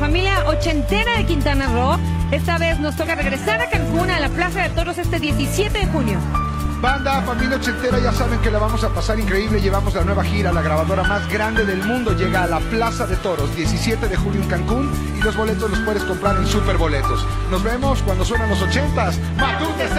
familia ochentera de Quintana Roo. Esta vez nos toca regresar a Cancún, a la Plaza de Toros, este 17 de junio. Banda, familia ochentera, ya saben que la vamos a pasar increíble. Llevamos la nueva gira, la grabadora más grande del mundo. Llega a la Plaza de Toros, 17 de julio en Cancún. Y los boletos los puedes comprar en Superboletos. Nos vemos cuando suenan los ochentas. ¡Matutes!